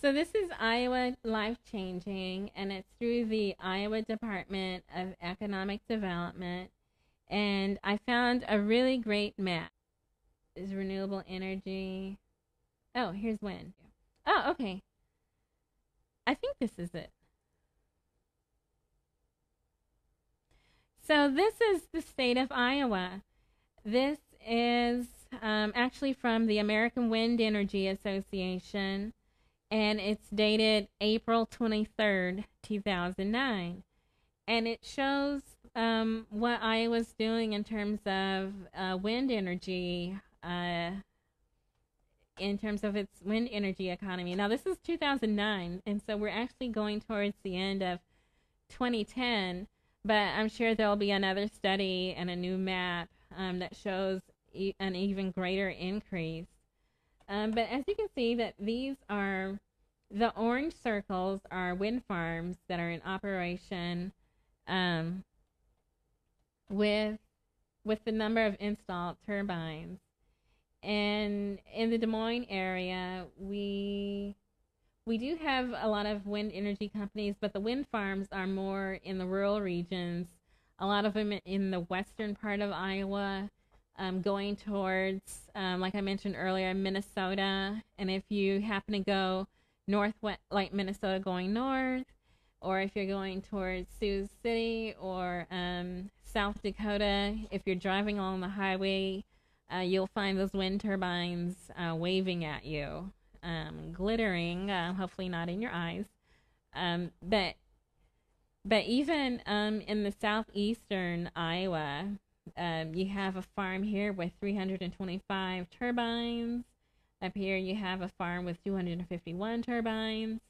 So this is Iowa Life Changing, and it's through the Iowa Department of Economic Development. And I found a really great map. Is renewable energy. Oh, here's wind. Oh, okay. I think this is it. So this is the state of Iowa. This is um, actually from the American Wind Energy Association, and it's dated April 23rd, 2009. And it shows um, what was doing in terms of uh, wind energy, uh, in terms of its wind energy economy. Now, this is 2009, and so we're actually going towards the end of 2010, but I'm sure there'll be another study and a new map um, that shows e- an even greater increase. Um, but as you can see, that these are the orange circles are wind farms that are in operation um, with with the number of installed turbines. And in the Des Moines area, we we do have a lot of wind energy companies, but the wind farms are more in the rural regions. A lot of them in the western part of Iowa, um, going towards, um, like I mentioned earlier, Minnesota. And if you happen to go northwest, like Minnesota going north, or if you're going towards Sioux City or um, South Dakota, if you're driving along the highway, uh, you'll find those wind turbines uh, waving at you, um, glittering, uh, hopefully not in your eyes. Um, but but even um, in the southeastern Iowa, um, you have a farm here with 325 turbines. Up here, you have a farm with 251 turbines.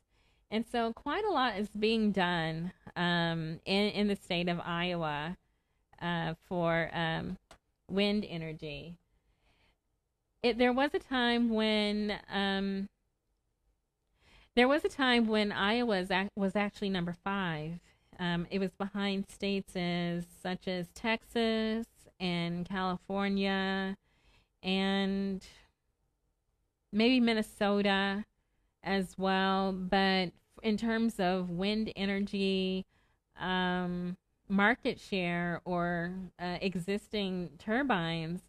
And so, quite a lot is being done um, in, in the state of Iowa uh, for um, wind energy. It, there was a time when um, there was a time when Iowa was, was actually number five. Um, it was behind states as such as Texas and California and maybe Minnesota as well. But in terms of wind energy um, market share or uh, existing turbines,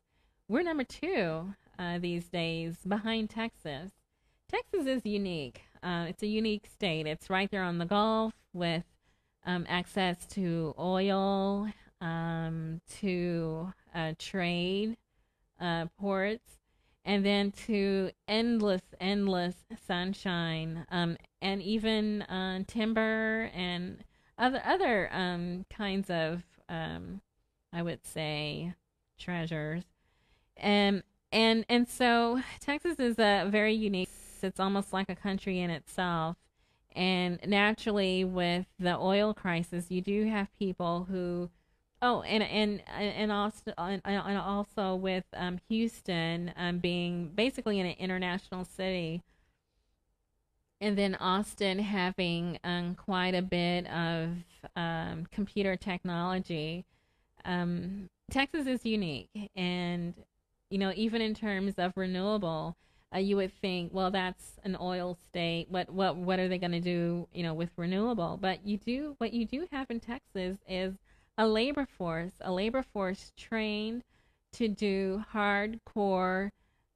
we're number two uh, these days behind Texas. Texas is unique. Uh, it's a unique state. It's right there on the Gulf with um, access to oil, um, to uh, trade uh, ports, and then to endless, endless sunshine, um, and even uh, timber and other other um, kinds of, um, I would say, treasures. And and and so Texas is a very unique. It's almost like a country in itself. And naturally, with the oil crisis, you do have people who Oh, and and and also and, also with um, Houston um, being basically an international city, and then Austin having um, quite a bit of um, computer technology. Um, Texas is unique, and you know even in terms of renewable, uh, you would think, well, that's an oil state. What what what are they going to do? You know, with renewable, but you do what you do have in Texas is a labor force, a labor force trained to do hardcore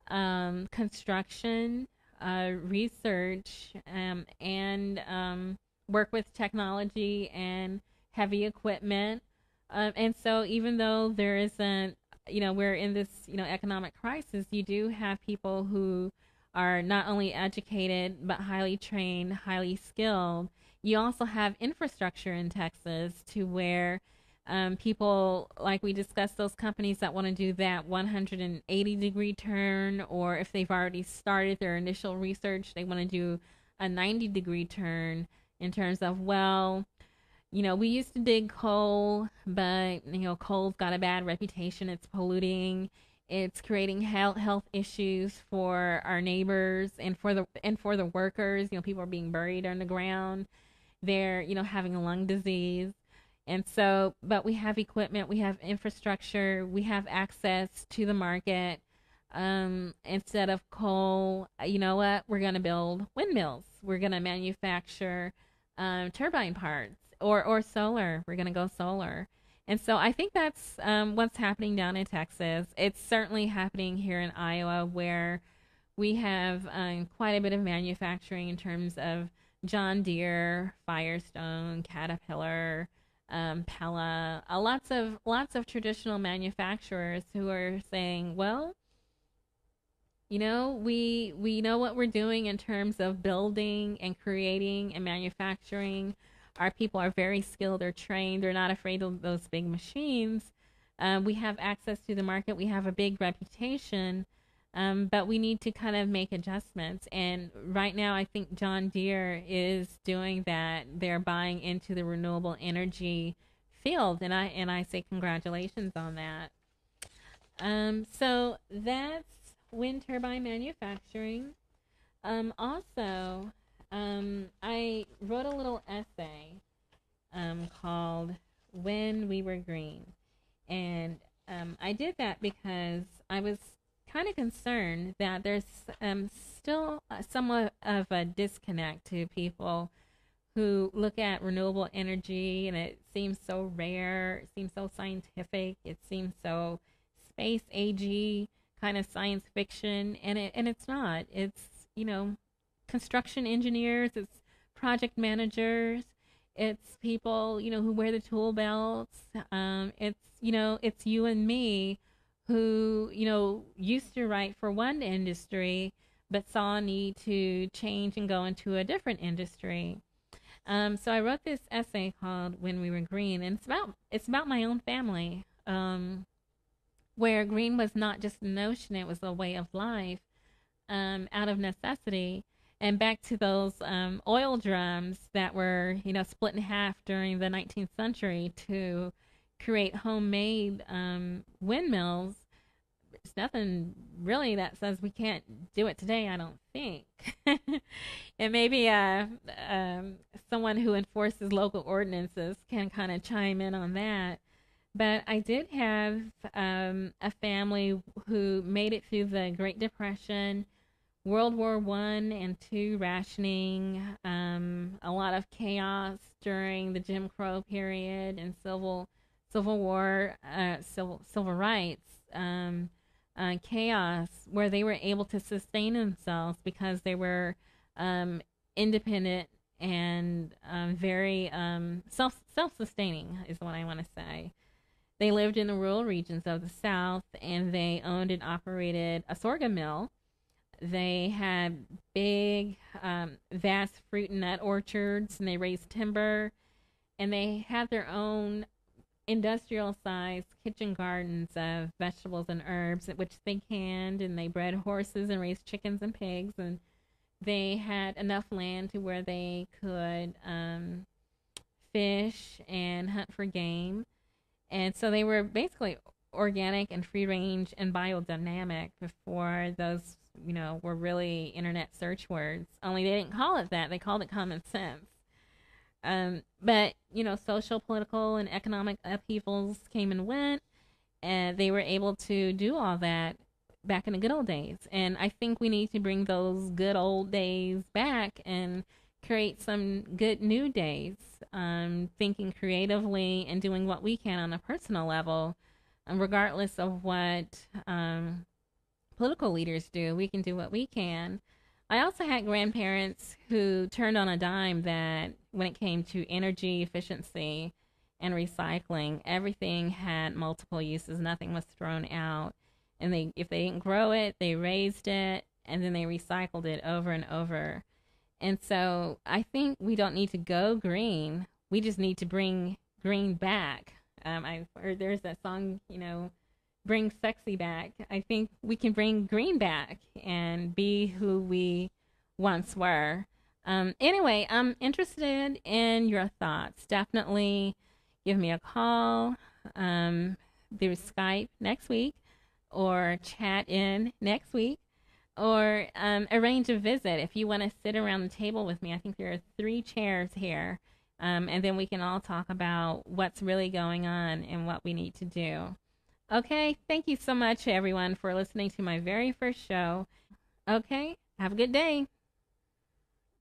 um, construction, uh, research, um, and um, work with technology and heavy equipment. Um, and so, even though there isn't, you know, we're in this, you know, economic crisis, you do have people who are not only educated but highly trained, highly skilled. You also have infrastructure in Texas to where um, people, like we discussed, those companies that want to do that 180 degree turn, or if they've already started their initial research, they want to do a 90 degree turn in terms of, well, you know, we used to dig coal, but, you know, coal's got a bad reputation. It's polluting. It's creating health health issues for our neighbors and for the and for the workers. You know, people are being buried underground. They're, you know, having a lung disease and so, but we have equipment, we have infrastructure, we have access to the market. um, instead of coal, you know what? We're going to build windmills. We're going to manufacture um, turbine parts or, or solar. We're going to go solar. And so I think that's um, what's happening down in Texas. It's certainly happening here in Iowa where we have um, quite a bit of manufacturing in terms of John Deere, Firestone, Caterpillar, um, Pella, uh, lots of lots of traditional manufacturers who are saying, well, you know, we we know what we're doing in terms of building and creating and manufacturing. Our people are very skilled. They're trained. They're not afraid of those big machines. Um, we have access to the market. We have a big reputation. Um, but we need to kind of make adjustments. And right now, I think John Deere is doing that. They're buying into the renewable energy field, and I and I say congratulations on that. Um, so that's wind turbine manufacturing. Um, also, um, I wrote a little essay um, called "When We Were Green," and um, I did that because I was kind of concerned that there's um, still somewhat of a disconnect to people who look at renewable energy and it seems so rare, it seems so scientific, it seems so space agey kind of science fiction and it and it's not. It's, you know, construction engineers, it's project managers, it's people, you know, who wear the tool belts. Um, it's, you know, it's you and me who, you know, used to write for one industry but saw a need to change and go into a different industry. Um, so I wrote this essay called "When We Were Green," and it's about it's about my own family, um, where green was not just a notion; it was a way of life, um, out of necessity. And back to those um, oil drums that were, you know, split in half during the 19th century to create homemade um, windmills, there's nothing really that says we can't do it today. I don't think. and maybe uh, um, someone who enforces local ordinances can kind of chime in on that. But I did have um, a family who made it through the Great Depression, World War One and Two rationing, um, a lot of chaos during the Jim Crow period and civil Civil War, uh, civil civil rights, um, uh, chaos, where they were able to sustain themselves because they were um, independent and um, very um, self self sustaining is what I want to say. They lived in the rural regions of the South, and they owned and operated a sorghum mill. They had big, um, vast fruit and nut orchards, and they raised timber, and they had their own industrial sized kitchen gardens of vegetables and herbs, at which they canned and they bred horses and raised chickens and pigs. And they had enough land to where they could um, fish and hunt for game. And so they were basically organic and free range and biodynamic before those, you know, were really internet search words. Only they didn't call it that, they called it common sense. Um, but you know, social, political, and economic upheavals came and went, and they were able to do all that back in the good old days. And I think we need to bring those good old days back and create some good new days. Um, thinking creatively and doing what we can on a personal level, um, regardless of what um, political leaders do. We can do what we can. I also had grandparents who turned on a dime that when it came to energy efficiency and recycling, everything had multiple uses. Nothing was thrown out. And they if they didn't grow it, they raised it and then they recycled it over and over. And so I think we don't need to go green. We just need to bring green back. Um, I heard there's that song, you know, bring sexy back. I think we can bring green back and be who we once were. Um, anyway, I'm interested in your thoughts. Definitely give me a call um, through Skype next week or chat in next week or um, arrange a visit if you want to sit around the table with me. I think there are three chairs here. Um, and then we can all talk about what's really going on and what we need to do. Okay, thank you so much, everyone, for listening to my very first show. Okay, have a good day.